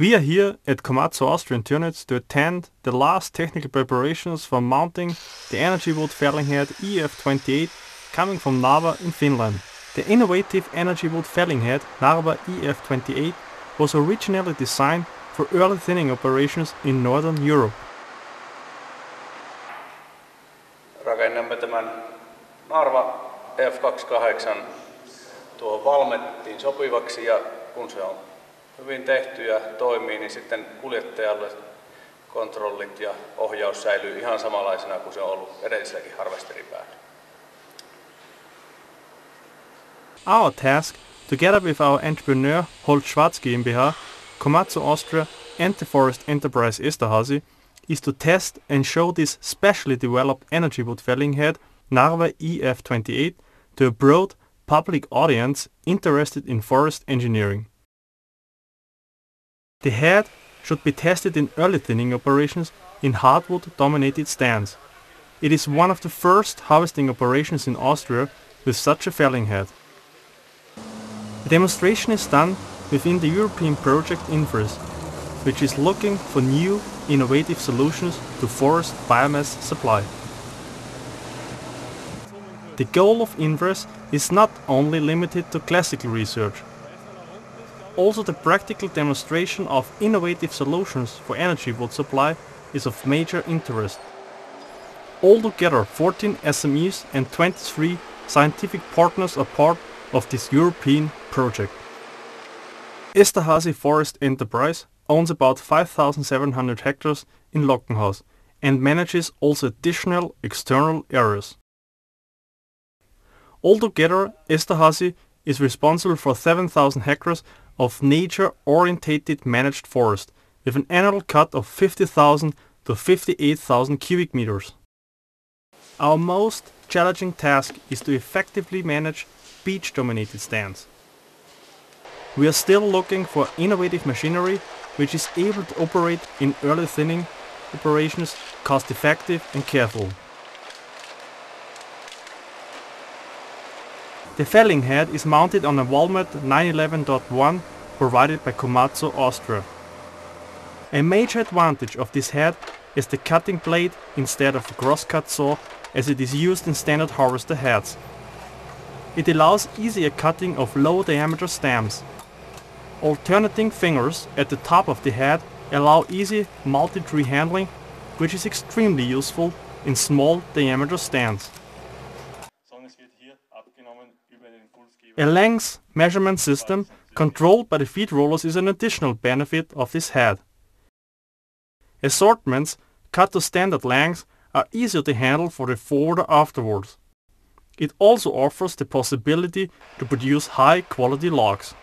We are here at Komatsu Austrian Turnitz to attend the last technical preparations for mounting the Energy Wood felling head EF28 coming from Naarva in Finland. The innovative Energy Wood felling head Naarva EF28 was originally designed for early thinning operations in Northern Europe. Rakennamme tämän Naarva F28 tuohon valmettiin sopivaksi ja kun se on hyvin tehty ja toimii, niin sitten kuljettajalle kontrollit ja ohjaus säilyy ihan samanlaisena kuin se on ollut edelliselläkin harvesteripäällä. Our task, together with our entrepreneur Holt Schwarz GmbH, Komatsu Austria and the Forest Enterprise Esterhazy, is to test and show this specially developed energy wood felling head Naarva EF28 to a broad public audience interested in forest engineering. The head should be tested in early thinning operations in hardwood dominated stands. It is one of the first harvesting operations in Austria with such a felling head. The demonstration is done within the European project INFRES, which is looking for new innovative solutions to forest biomass supply. The goal of INFRES is not only limited to classical research, also the practical demonstration of innovative solutions for energy wood supply is of major interest. Altogether 14 SMEs and 23 scientific partners are part of this European project. Esterhazy Forest Enterprise owns about 5,700 hectares in Lockenhaus and manages also additional external areas. Altogether, Esterhazy is responsible for 7,000 hectares of nature-orientated managed forest with an annual cut of 50,000 to 58,000 cubic meters. Our most challenging task is to effectively manage beech-dominated stands. We are still looking for innovative machinery which is able to operate in early thinning operations cost effective and careful. The felling head is mounted on a Valmet 911.1 provided by Komatsu Austria. A major advantage of this head is the cutting blade instead of a crosscut saw as it is used in standard harvester heads. It allows easier cutting of low diameter stems. Alternating fingers at the top of the head allow easy multi-tree handling which is extremely useful in small diameter stands. A length measurement system controlled by the feed rollers is an additional benefit of this head. Assortments cut to standard lengths are easier to handle for the forwarder afterwards. It also offers the possibility to produce high quality logs.